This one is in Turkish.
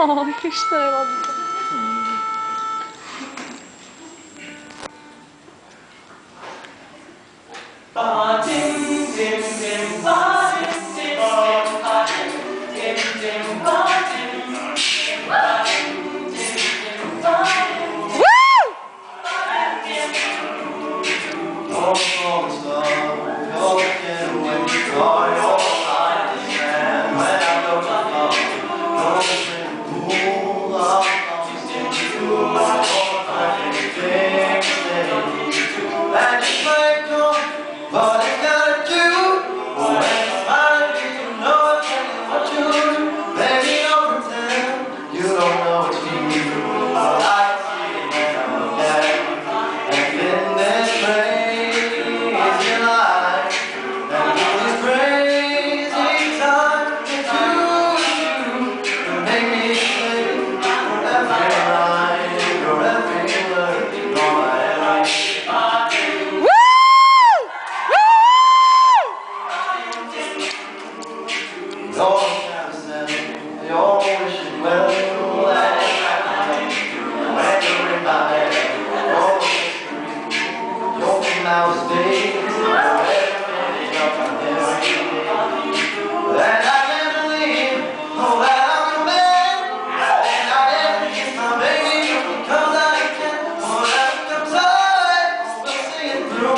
Sıkıştı hayvan. Woo! 와,